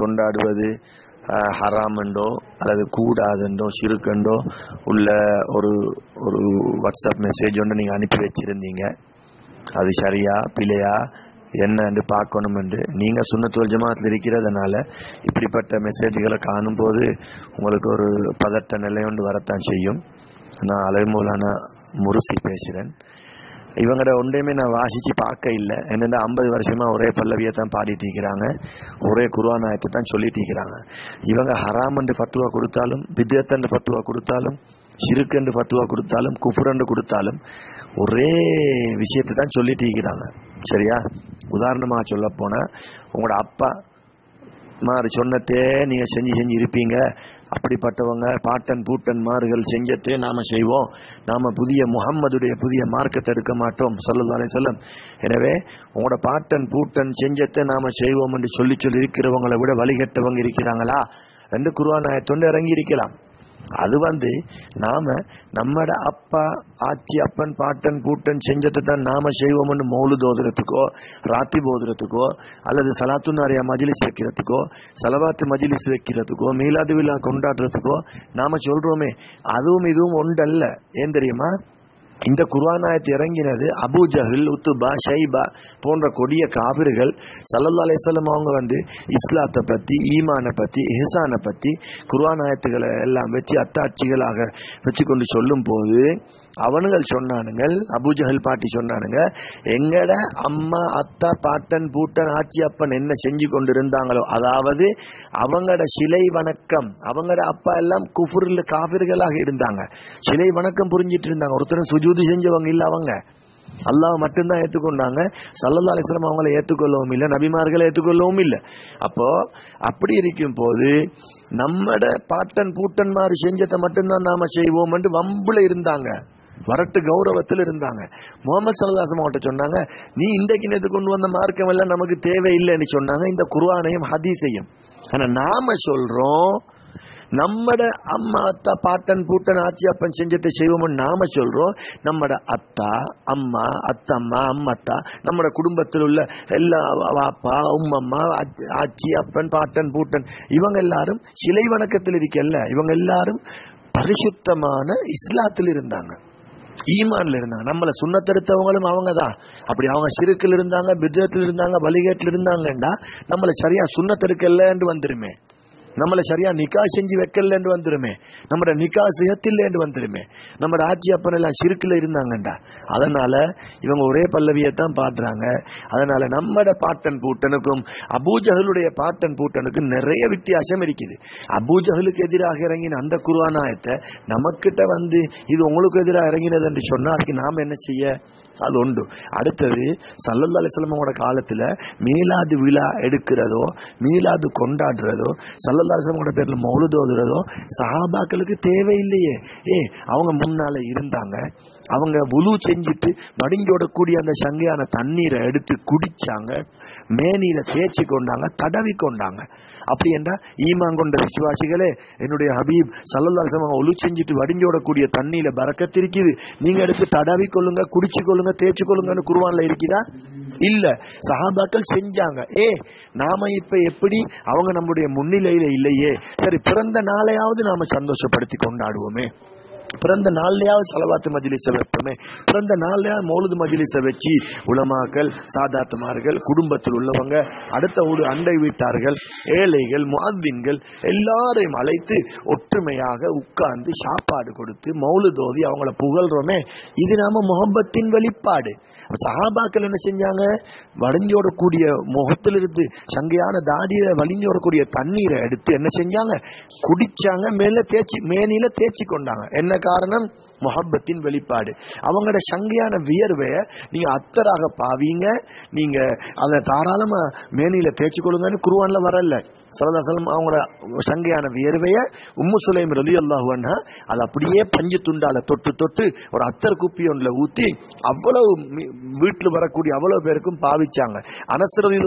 கொண்டாடுவது ஹராம் என்றோ அல்லது கூடாதுன்றோ சிறுக்கண்டோ உள்ள ஒரு ஒரு வாட்ஸ்அப் மெசேஜ் ஒன்று நீங்கள் அனுப்பி வச்சிருந்தீங்க. அது சரியா பிழையா என்னன்னு பார்க்கணும் என்று நீங்கள் சுண்ணத்துவல் ஜமாத்தில் இருக்கிறதுனால இப்படிப்பட்ட மெசேஜ்களை காணும்போது உங்களுக்கு ஒரு பதட்ட நிலை ஒன்று வரத்தான் செய்யும். நான் அலைமூலான முருசி பேசுகிறேன் இவங்கட ஒன்றையுமே நான் வாசித்து பார்க்க இல்லை. என்னென்னா ஐம்பது வருஷமாக ஒரே பல்லவியை தான் பாடிட்டு இருக்கிறாங்க. ஒரே குருவானாயத்தை தான் சொல்லிட்டு இருக்கிறாங்க. இவங்க ஹராமண்டு ஃபத்துவா கொடுத்தாலும் பித்தியத்தண்டு ஃபத்துவா கொடுத்தாலும் சிறுக்கண்டு ஃபத்துவா கொடுத்தாலும் குஃபுரண்டு கொடுத்தாலும் ஒரே விஷயத்தை தான் சொல்லிட்டு இருக்கிறாங்க. சரியா? உதாரணமாக சொல்ல போனால் உங்களோட அப்பா மாதிரி சொன்னதே நீங்கள் செஞ்சு செஞ்சு இருப்பீங்க. அப்படிப்பட்டவங்க பாட்டன் பூட்டன் மாறுகள் செஞ்சதே நாம செய்வோம். நாம புதிய முகம்மதுடைய புதிய மார்க்கத்தை எடுக்க மாட்டோம் சொல்லுதானே சொல்லம் எனவே உங்களோட பாட்டன் பூட்டன் செஞ்சத்தை நாம செய்வோம் என்று சொல்லி சொல்லி இருக்கிறவங்களை விட வழிகட்டவங்க இருக்கிறாங்களா? என்று தொண்டு இறங்கி இருக்கலாம் அது வந்து நாம நம்மட அப்பா ஆச்சி அப்பன் பாட்டன் கூட்டன் செஞ்சதை தான் நாம செய்வோம்னு மௌலு தோதுறதுக்கோ ராத்தி போதுறதுக்கோ அல்லது சலாத்து நாரியா மஜிலிஸ் வைக்கிறதுக்கோ சலவாத்து மஜிலிஸ் வைக்கிறதுக்கோ மீலாது விழா கொண்டாடுறதுக்கோ நாம சொல்றோமே. அதுவும் இதுவும் ஒன்றல்ல. ஏன் தெரியுமா? இந்த குர்வானாயத்து இறங்கினது அபூ ஜஹில் உத்துபா ஷைபா போன்ற கொடிய காபிர்கள் சல்லல்லா அலிஸ்லம் அவங்க வந்து இஸ்லாத்தை பத்தி ஈமானை பத்தி எஹசானை பத்தி குர்வானாயத்துகளை எல்லாம் வச்சு அத்தாட்சிகளாக வச்சு கொண்டு சொல்லும் போது அவனுங்கள் சொன்னானுங்கள் அபுஜஹல் பாட்டி சொன்னானுங்க எங்கட அம்மா அத்தா பாட்டன் பூட்டன் ஆச்சி அப்பன் என்ன செஞ்சு கொண்டு இருந்தாங்களோ அதாவது அவங்களோட சிலை வணக்கம் அவங்களோட அப்பா எல்லாம் குஃபுரில் காபிர்களாக இருந்தாங்க. சிலை வணக்கம் புரிஞ்சிட்டு இருந்தாங்க. ஒருத்தரும் சுஜூதி செஞ்சவங்க இல்ல அவங்க. அல்லாஹ் மட்டும்தான் ஏற்றுக்கொண்டாங்க சல்லல்லா அலிஸ்லாம் அவங்கள ஏற்றுக்கொள்ளவும் இல்லை நபிமார்களை ஏற்றுக்கொள்ளவும் இல்லை. அப்போ அப்படி இருக்கும் போது நம்மட பாட்டன் பூட்டன் மாதிரி செஞ்சதை மட்டும்தான் நாம செய்வோம் வம்புல இருந்தாங்க. வரட்டு கௌரவத்தில் இருந்தாங்க. முகமது சல்லாசம் அவட்ட சொன்னாங்க நீ இன்றைக்கு நேற்று கொண்டு வந்த மார்க்கம் எல்லாம் நமக்கு தேவையில்லைன்னு சொன்னாங்க. இந்த குர்ஆனையும் ஹதீஸையும். ஆனா நாம சொல்றோம் நம்மட அம்மா அத்தா பாட்டன் பூட்டன் ஆச்சி அப்பன் செஞ்சதை செய்வோம்னு நாம சொல்றோம். நம்மட அத்தா அம்மா அத்தம்மா அம்மத்தா நம்மட குடும்பத்தில் உள்ள எல்லா வாப்பா உம்மம்மா ஆச்சி- ஆச்சி அப்பன் பாட்டன் பூட்டன் இவங்க எல்லாரும் சிலை வணக்கத்தில் இருக்கல்ல. இவங்க எல்லாரும் பரிசுத்தமான இஸ்லாத்தில் இருந்தாங்க. ஈமான்ல இருந்தாங்க. நம்மள சுண்ணத்தெடுத்தவங்களும் அவங்க தான். அப்படி அவங்க சிறுக்கில் இருந்தாங்க பிஜத்தில் இருந்தாங்க வழிகேட்டில் இருந்தாங்கண்டா நம்மள சரியா சுண்ணத்தெடுக்கலன்னு வந்துருமே. நம்மளை சரியா நிக்கா செஞ்சு வைக்கலன்னு வந்துருமே. நம்மட நிக்கா சிகத்தில்லேன்னு வந்துருமே. நம்ம ஆட்சி அப்பன் எல்லாம் சிறுக்குல இருந்தாங்கண்டா. அதனால இவங்க ஒரே பல்லவியை தான் பாடுறாங்க. அதனால நம்மட பாட்டன் பூட்டனுக்கும் அபூஜஹலுடைய பாட்டன் பூட்டனுக்கும் நிறைய வித்தியாசம் இருக்குது. அபூஜஹலுக்கு எதிராக இறங்கின அந்த குருவானாயத்தை நமக்கிட்ட வந்து இது உங்களுக்கு எதிராக இறங்கினது என்று சொன்னா அதுக்கு என்ன செய்ய? அது உண்டு. அடுத்தது சல்லல்லா அலிஸ்லமோட காலத்தில் மீலாது விழா எடுக்கிறதோ மீலாது கொண்டாடுறதோ சல்ல அலிஸ்லமோட பேரில் மௌலுதோதுறதோ சஹாபாக்களுக்கு தேவையில்லையே. ஏ அவங்க முன்னால இருந்தாங்க. அவங்க உலு செஞ்சுட்டு வடிஞ்சோடக்கூடிய அந்த சங்கையான தண்ணீரை எடுத்து குடிச்சாங்க. மேனியில தேய்ச்சி கொண்டாங்க தடவி கொண்டாங்க. அப்படி என்றா ஈமான் கொண்ட விசுவாசிகளே என்னுடைய ஹபீப் சல்லல்லாசம் அலிஸ்லாம் ஒலு செஞ்சுட்டு வடிஞ்சோடக்கூடிய தண்ணியில பறக்கத்திருக்குது. நீங்கள் நீங்க எடுத்து தடவி கொள்ளுங்க குடிச்சு கொள்ளுங்க தேய்ச்சி கொள்ளுங்கன்னு குருவான்ல இருக்குதா? இல்ல. சஹாபாக்கள் செஞ்சாங்க. ஏ நாம இப்ப எப்படி அவங்க நம்முடைய முன்னிலையில இல்லையே? சரி பிறந்த நாளையாவது நாம சந்தோஷப்படுத்தி கொண்டாடுவோமே. பிறந்த நாள்லயாவது செலவாத்து மஜ்லிஸை வைப்போமே. பிறந்த நாள்லயாவது மௌலுது மஜ்லிஸை வச்சு உலமாக்கள் சாதாத்துமார்கள் குடும்பத்தில் உள்ளவங்க அடுத்த ஊடு அண்டை வீட்டார்கள் ஏழைகள் மாதின்கள் எல்லாரையும் அழைத்து ஒற்றுமையாக உட்கார்ந்து சாப்பாடு கொடுத்து மௌலு தோதி அவங்கள புகழ்றோமே. இது நாம முகப்பத்தின் வெளிப்பாடு. சஹாபாக்கள் என்ன செஞ்சாங்க? வடிஞ்சோடக்கூடிய முகத்திலிருந்து சங்கையான தாடியில வலிஞ்சோடக்கூடிய தண்ணீரை எடுத்து என்ன செஞ்சாங்க? குடிச்சாங்க மேல தேய்ச்சி மேனில தேய்ச்சி கொண்டாங்க. என்ன காரணம் முஹப்பத்தின் வெளிப்பாடு. அவங்களோட சங்கையான வியர்வைய நீங்க அத்தராக பாவீங்க. நீங்க அதை தாராளமா மேனியில தேய்ச்சி கொள்ளுங்கன்னு குருவான்ல வரல. சரதாசலம் அவங்களோட சங்கையான வியர்வைய உம்மு சுலைம் ரலி அல்லாஹு அது அதை அப்படியே பஞ்சு துண்டால தொட்டு தொட்டு ஒரு அத்தர் குப்பி ஒன்றுல ஊத்தி அவ்வளவு வீட்டில் வரக்கூடிய அவ்வளவு பேருக்கும் பாவிச்சாங்க. அனசரதி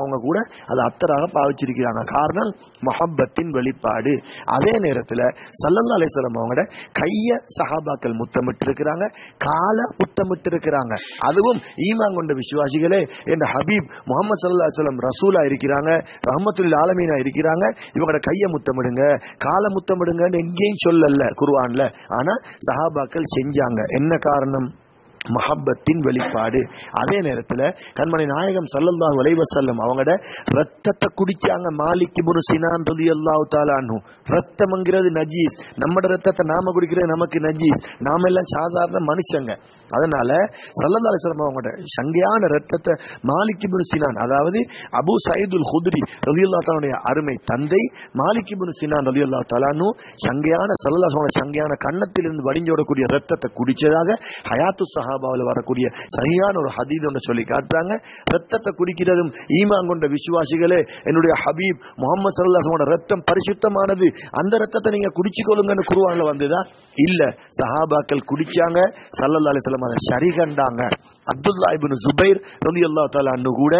அவங்க கூட அதை அத்தராக பாவிச்சிருக்கிறாங்க. காரணம் மஹப்பத்தின் வெளிப்பாடு. அதே நேரத்தில் சல்லல்லா அலிஸ்லாம் அவங்களோட கைய சஹாபாக்கள் முத்தமிட்டு இருக்கிறாங்க கால முத்தமிட்டு இருக்கிறாங்க அதுவும் ஈமான் கொண்ட விசுவாசிகளே என்ற ஹபீப் முகமது சல்லா சொல்லம் ரசூலா இருக்கிறாங்க ரஹமத்துல் ஆலமீனா இருக்கிறாங்க இவங்களோட கையை முத்தமிடுங்க காலை முத்தமிடுங்கன்னு எங்கேயும் சொல்லல குருவான்ல ஆனா சஹாபாக்கள் செஞ்சாங்க. என்ன காரணம்? மஹப்பத்தின் வெளிப்பாடு. அதே நேரத்துல கண்மணி நாயகம் சல்லல்லா அலைஹி வஸல்லம் அவங்களோட ரத்தத்தை குடிச்சாங்க மாலிக் இப்னு சினான் ரலியல்லாஹு தஆலா அன்ஹு. ரத்தம்ங்கிறது நஜீஸ். நம்மட ரத்தத்தை நாம குடிக்கிறது நமக்கு நஜீஸ். நாம எல்லாம் சாதாரண மனுஷங்க. அதனால சல்லல்லா அலிஸ்லாம் வஸல்லம் அவங்களோட சங்கையான ரத்தத்தை மாலிக்கு இப்னு சினான் அதாவது அபு சயீதுல் ரதி அல்லா தாலுடைய அருமை தந்தை மாலிக்கு இப்னு சினான் ரதி அல்லா தாலானு சங்கையான சல்லல்லா சங்கையான கன்னத்திலிருந்து வடிஞ்சோடக்கூடிய ரத்தத்தை குடிச்சதாக ஹயாத்து சஹாபாவில் வரக்கூடிய சரியான ஒரு ஹதீத் ஒன்று சொல்லி காட்டுறாங்க. ரத்தத்தை குடிக்கிறதும் ஈமான் கொண்ட விசுவாசிகளே என்னுடைய ஹபீப் முகமது சல்லாசமோட ரத்தம் பரிசுத்தமானது. அந்த ரத்தத்தை நீங்க குடிச்சு கொள்ளுங்கன்னு குருவான்ல வந்ததா இல்ல சஹாபாக்கள் குடிச்சாங்க சல்லல்லா அலிஸ்லாம் அதை சரி கண்டாங்க. அப்துல்லா இபின் ஜுபைர் ரலியல்லாஹு அல்லா அன்ஹு கூட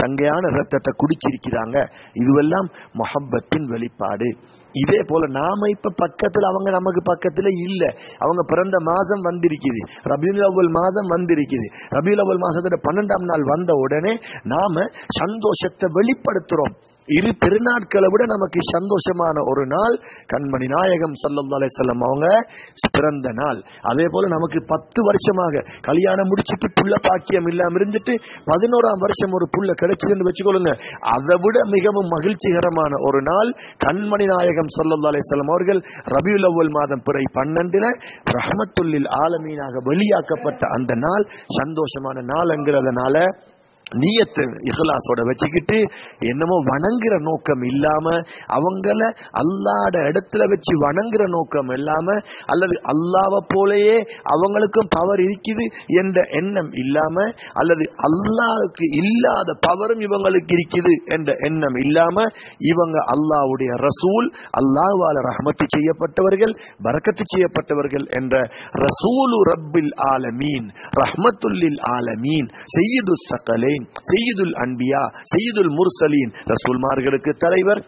சங்கையான ரத்தத்தை குடிச்சிருக்கிறாங்க. இதுவெல்லாம் மொஹப்பத்தின் வெளிப்பாடு. இதே போல நாம இப்ப பக்கத்துல அவங்க நமக்கு பக்கத்துல இல்ல. அவங்க பிறந்த மாதம் வந்திருக்குது. ரபியுல் அவ்வல் மாதம் வந்திருக்குது. ரபியுல் அவ்வல் மாசத்தோட பன்னெண்டாம் நாள் வந்த உடனே நாம சந்தோஷத்தை வெளிப்படுத்துறோம். இரு பெருநாட்களை விட நமக்கு சந்தோஷமான ஒரு நாள் கண்மணி நாயகம் சல்லல்லா செல்லம் அவங்க பிறந்த நாள். அதே போல நமக்கு பத்து வருஷமாக கல்யாணம் முடிச்சிட்டு புள்ள பாக்கியம் இல்லாம இருந்துட்டு பதினோராம் வருஷம் ஒரு புள்ள கிடைச்சதுன்னு வச்சுக்கொள்ளுங்க. அதை விட மிகவும் மகிழ்ச்சிகரமான ஒரு நாள் கண்மணி நாயகம் சல்லல்லா செல்லம் அவர்கள் ரபியுல் அவ்வல் மாதம் பிறை பன்னெண்டுல ரஹமத்துல்லில் ஆலமீனாக வெளியாக்கப்பட்ட அந்த நாள் சந்தோஷமான நாள்ங்கிறதுனால நீயத்தை இஹ்லாஸோட வச்சுக்கிட்டு என்னமோ வணங்குற நோக்கம் இல்லாம அவங்கள அல்லாட இடத்துல வச்சு வணங்குற நோக்கம் இல்லாம அல்லது அல்லாவை போலயே அவங்களுக்கும் பவர் இருக்குது என்ற எண்ணம் இல்லாம அல்லது அல்லாவுக்கு இல்லாத பவரும் இவங்களுக்கு இருக்குது என்ற எண்ணம் இல்லாம இவங்க அல்லாவுடைய ரசூல் அல்லாஹ்வால ரஹமத்து செய்யப்பட்டவர்கள் பரக்கத்து செய்யப்பட்டவர்கள் என்ற ரசூலு ரப்பில் ஆலமீன் ரஹமத்துல்லில் ஆலமீன் செய்யுது சகலே செய்யுதுல் அன்பியா செய்யுதுல் முர்சலீன். ரசூல்மார்களுக்கு தலைவர்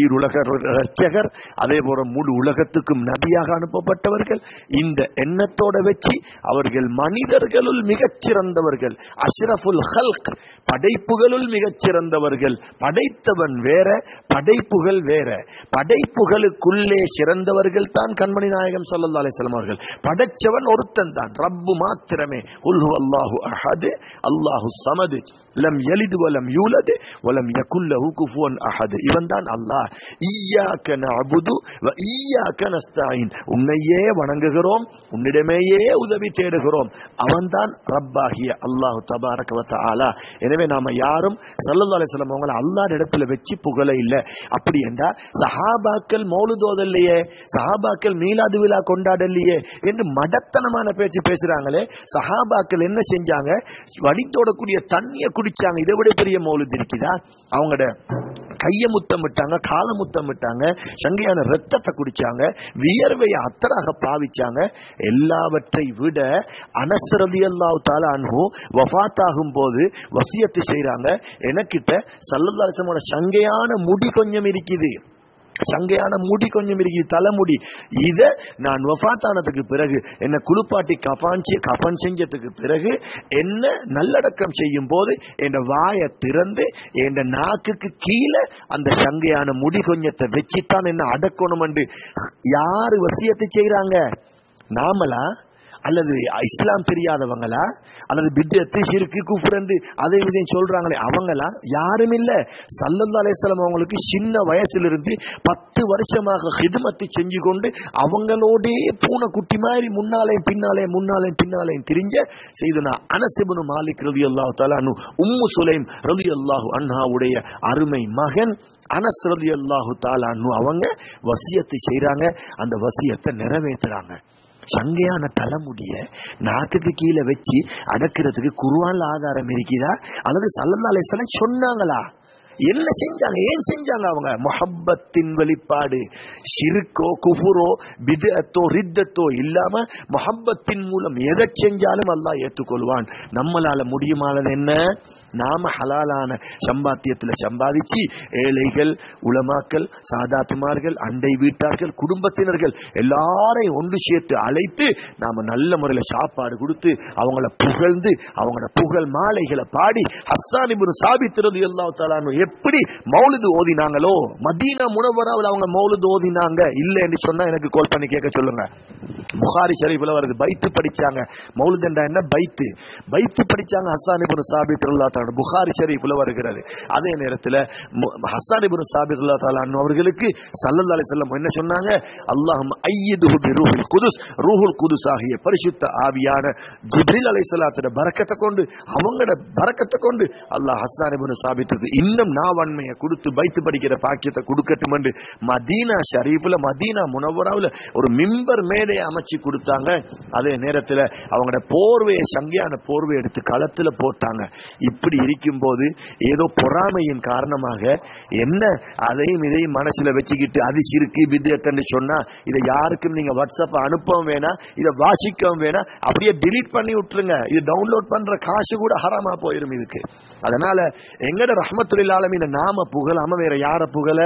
ஈருலக ரட்சகர் அதே போல முழு உலகத்துக்கும் நபியாக அனுப்பப்பட்டவர்கள் இந்த எண்ணத்தோட வச்சு அவர்கள் மனிதர்களுள் மிகச்சிறந்தவர்கள் அஷ்ரஃபுல் ஹல்க் படைப்புகளுள் மிகச்சிறந்தவர்கள் படைத்தவன் வேற படைப்புகள் வேற. படைப்புகளுக்குள்ளே சிறந்தவர்கள் தான் கண்மணி நாயகம் சொல்லல்லா அலைஹி அவர்கள். படைச்சவன் ஒருத்தன் தான் ரப்பு மாத்திரமே. உல்ஹு அல்லாஹு அஹது அல்லாஹு சமது. லம் எலிது வலம் யூலது வலம் யகுல் லஹு குஃபுவன் அஹது. இவன் தான் அல்லாஹ் ஈயாக்க நஅபுது ஈயாக்க நஸ்தஈன் உன்னையே வணங்குகிறோம் உன்னிடமேயே உதவி தேடுகிறோம் அவன்தான் ரப்பாகிய அல்லாஹு தபாரக ஆலா எனவே நாம யாரும் ஸல்லல்லாஹு அலிஸ்லாம் அவங்களை அவங்கள இடத்துல வச்சு புகழ இல்லை அப்படி என்றா சஹாபாக்கள் மௌலுதோதல்லையே சஹாபாக்கள் மீலாது விழா கொண்டாடலையே என்று மடத்தனமான பேச்சு பேசுறாங்களே சஹாபாக்கள் என்ன செஞ்சாங்க வடித்தோடக்கூடிய தண்ணியை குடிச்சாங்க இதை விட பெரிய மௌலுது இருக்குதா அவங்களோட கைய முத்தம் விட்டாங்க காலமுத்தம் விட்டாங்க சங்கையான ரத்தத்தை குடிச்சாங்க வியர்வையை அத்தராக பாவிச்சாங்க. எல்லாவற்றை விட அனசரதி அல்லாஹ் தால அன்பும் வஃபாத் போது வசியத்து செய்யறாங்க எனக்கிட்ட சல்லல்லாசமோட சங்கையான முடி கொஞ்சம் இருக்குது. சங்கையான முடி கொஞ்சம் இருக்கு தலைமுடி. இத நான் வஃபாத்தானதுக்கு பிறகு என்ன குளிப்பாட்டி கஃபான் செ- கஃபன் செஞ்சதுக்கு பிறகு என்ன நல்லடக்கம் செய்யும் போது என் வாயை திறந்து என் நாக்குக்கு கீழே அந்த சங்கையான முடி கொஞ்சத்தை வச்சுத்தான் என்ன அடக்கணும் யாரு வசியத்தை செய்யறாங்க நாமளா? அல்லது இஸ்லாம் தெரியாதவங்களா? அல்லது பித்தத்து சிறுக்கு குஃப்ரண்டு அதை இதையும் சொல்றாங்களே அவங்களா? யாரும் இல்ல. சல்லல்லா அலைஹிஸ்ஸலாம் அவங்களுக்கு சின்ன வயசிலிருந்து பத்து வருஷமாக ஹிதமத்தை செஞ்சு கொண்டு அவங்களோடே பூனைக்குட்டி மாதிரி முன்னாலே பின்னாலே முன்னாலே பின்னாலே திரிஞ்ச செய்தனா அனசிபனு மாலிக் ரவி அல்லாஹு தாலானு உம்மு சுலைம் ரவி அல்லாஹு அண்ணாவுடைய அருமை மகன் அனஸ் ரதி அல்லாஹு தாலானு அவங்க வசியத்தை செய்யறாங்க அந்த வசியத்தை நிறைவேற்றுறாங்க சங்கையான தலைமுடிய நாக்குக்கு கீழே வச்சு அடக்கிறதுக்கு குருவான்ல ஆதாரம் இருக்குதா? அல்லது சல்லல்லா சொன்னாங்களா? என்ன செஞ்சாங்க? ஏன் செஞ்சாங்க அவங்க? மொஹப்பத்தின் வெளிப்பாடு. சிறுக்கோ குஃபுரோ பிதத்தோ ரித்தத்தோ இல்லாம மொஹப்பத்தின் மூலம் எதை செஞ்சாலும் அல்லாஹ் ஏற்றுக்கொள்வான். நம்மளால முடியுமானது என்ன? நாம ஹலாலான சம்பாத்தியத்துல சம்பாதிச்சு ஏழைகள் உலமாக்கள் சாதாத்துமார்கள் அண்டை வீட்டார்கள் குடும்பத்தினர்கள் எல்லாரையும் ஒன்று சேர்த்து அழைத்து நாம நல்ல முறையில் சாப்பாடு கொடுத்து அவங்கள புகழ்ந்து அவங்களோட புகழ் மாலைகளை பாடி ஹஸ்ஸானிபுர் சாபித்திரது எல்லா தாலானு எப்படி மௌலுது ஓதினாங்களோ மதீனா முனவராவில் அவங்க மௌலுது ஓதினாங்க. இல்லைன்னு சொன்னா எனக்கு கால் பண்ணி கேட்க சொல்லுங்க. புகாரி ஷரீஃபில் வருது. பைத்து படிச்சாங்க. மௌலுதண்டா என்ன? பைத்து. பைத்து படிச்சாங்க ஹசான் இபுன் சாபித் ரலியல்லாஹு தாலா புகாரி ஷரீஃபில் வருகிறது. அதே நேரத்தில் ஹசான் இபுன் சாபித் ரலியல்லாஹு அவர்களுக்கு ஸல்லல்லாஹு அலி செல்லம் என்ன சொன்னாங்க? அல்லாஹும் ஐயது ரூஹுல் குதுஸ். ரூஹுல் குதுஸ் ஆகிய பரிசுத்த ஆவியான ஜிப்ரீல் அலைஹிஸ்ஸலாத்தோட பறக்கத்தை கொண்டு அவங்களோட பறக்கத்தை கொண்டு அல்லாஹ் ஹசான் இபுன் சாபித்துக்கு இன்னும் நாவன்மையை கொடுத்து பைத்து படிக்கிற பாக்கியத்தை கொடுக்கட்டும் என்று மதீனா ஷரீஃபில் மதீனா முனவராவில் ஒரு மிம்பர் மேடையை அமைச்சு கொடுத்தாங்க. அதே நேரத்தில் அவங்களோட போர்வையை சங்கியான போர்வை எடுத்து களத்துல போட்டாங்க. இப்படி இருக்கும்போது ஏதோ பொறாமையின் காரணமாக என்ன அதையும் இதையும் மனசுல வச்சுக்கிட்டு அது சிறுக்கு வித்தியத்தன்னு சொன்னா இதை யாருக்கும் நீங்க வாட்ஸ்அப் அனுப்பவும் வேணாம் இதை வாசிக்கவும் வேணாம் அப்படியே டிலீட் பண்ணி விட்டுருங்க. இது டவுன்லோட் பண்ற காசு கூட ஹராமா போயிடும் இதுக்கு. அதனால எங்கட ரஹ்மத்துல்லாலமின் நாம புகழாம வேற யார புகழ?